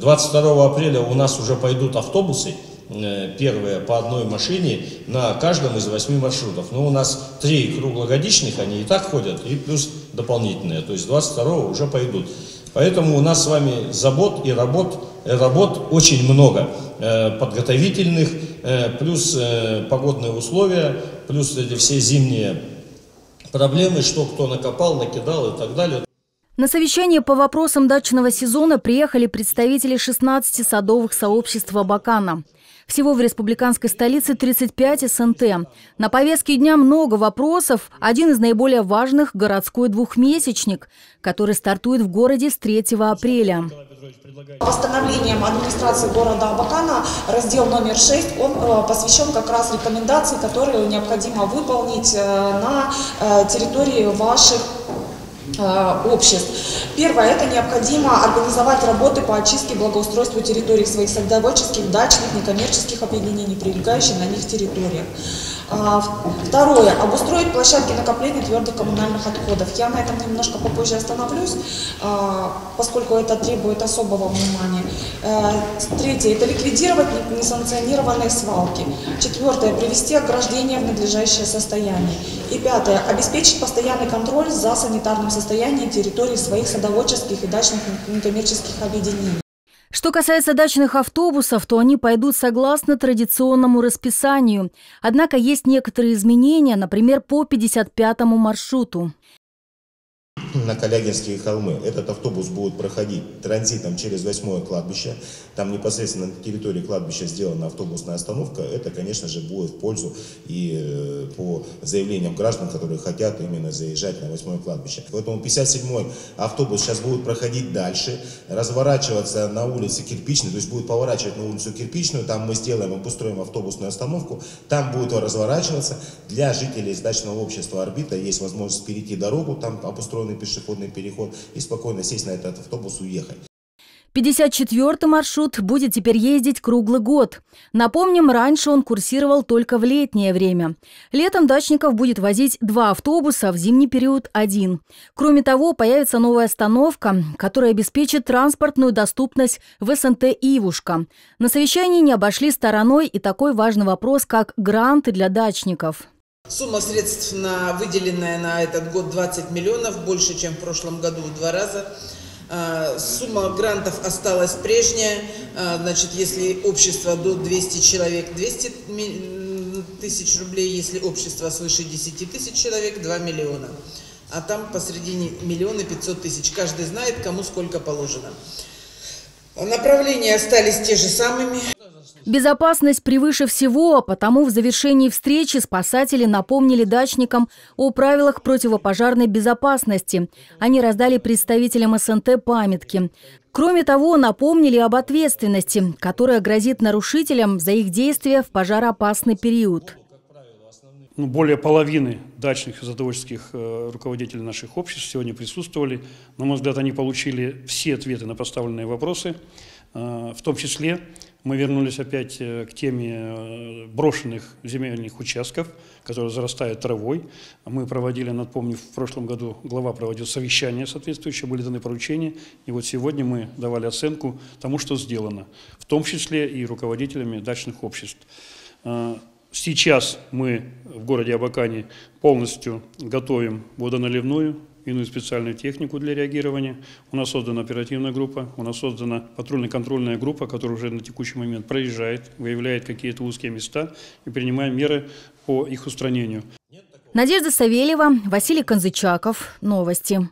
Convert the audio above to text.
22 апреля у нас уже пойдут автобусы, э, первые по одной машине на каждом из восьми маршрутов. Но у нас три круглогодичных, они и так ходят, и плюс дополнительные. То есть 22 уже пойдут. Поэтому у нас с вами забот и работ, э, работ очень много. Э, подготовительных, плюс погодные условия, плюс эти все зимние проблемы, что кто накопал, накидал и так далее. На совещание по вопросам дачного сезона приехали представители 16 садовых сообществ Абакана. Всего в республиканской столице 35 СНТ. На повестке дня много вопросов. Один из наиболее важных – городской двухмесячник, который стартует в городе с 3 апреля. Постановлением администрации города Абакана раздел номер 6, он э, посвящен как раз рекомендации, которые необходимо выполнить э, на э, территории ваших обществ. Первое, это необходимо организовать работы по очистке и благоустройству территорий своих садоводческих, дачных, некоммерческих объединений, прилегающих на них территориях. А, второе. Обустроить площадки накопления твердых коммунальных отходов. Я на этом немножко попозже остановлюсь, а, поскольку это требует особого внимания. Э, третье. Это ликвидировать несанкционированные свалки. Четвертое. Привести ограждение в надлежащее состояние. И пятое. Обеспечить постоянный контроль за санитарным состоянием территории своих садоводческих и дачных некоммерческих объединений. Что касается дачных автобусов, то они пойдут согласно традиционному расписанию. Однако есть некоторые изменения, например, по 55-му маршруту на Калягинские холмы. Этот автобус будет проходить транзитом через восьмое кладбище. Там непосредственно на территории кладбища сделана автобусная остановка. Это, конечно же, будет в пользу и э, по заявлениям граждан, которые хотят именно заезжать на восьмое кладбище. Поэтому 57-й автобус сейчас будет проходить дальше, разворачиваться на улице Кирпичной, то есть будет поворачивать на улицу Кирпичную. Там мы сделаем, обустроим автобусную остановку. Там будет разворачиваться. Для жителей из дачного общества «Орбита» есть возможность перейти дорогу, там обустроенный пешеходный переход и спокойно сесть на этот автобус и уехать. 54-й маршрут будет теперь ездить круглый год. Напомним, раньше он курсировал только в летнее время. Летом дачников будет возить два автобуса, в зимний период – один. Кроме того, появится новая остановка, которая обеспечит транспортную доступность в СНТ «Ивушка». На совещании не обошли стороной и такой важный вопрос, как гранты для дачников. Сумма средств, на, выделенная на этот год 20 миллионов, больше, чем в прошлом году в два раза. А, сумма грантов осталась прежняя. А, значит, если общество до 200 человек, 200 тысяч рублей, если общество свыше 10 тысяч человек, 2 миллиона. А там посредине миллиона 500 тысяч. Каждый знает, кому сколько положено. Направления остались те же самыми. Безопасность превыше всего, потому в завершении встречи спасатели напомнили дачникам о правилах противопожарной безопасности. Они раздали представителям СНТ памятки. Кроме того, напомнили об ответственности, которая грозит нарушителям за их действия в пожароопасный период. Ну, более половины дачных и задовольских э, руководителей наших обществ сегодня присутствовали. На мой взгляд, они получили все ответы на поставленные вопросы, э, в том числе мы вернулись опять э, к теме э, брошенных земельных участков, которые зарастают травой. Мы проводили, напомню, в прошлом году глава проводил совещание соответствующее, были даны поручения. И вот сегодня мы давали оценку тому, что сделано, в том числе и руководителями дачных обществ. Э, сейчас мы в городе Абакане полностью готовим водоналивную иную специальную технику для реагирования. У нас создана оперативная группа, у нас создана патрульно-контрольная группа, которая уже на текущий момент проезжает, выявляет какие-то узкие места и принимаем меры по их устранению. Надежда Савельева, Василий Конзычаков. Новости.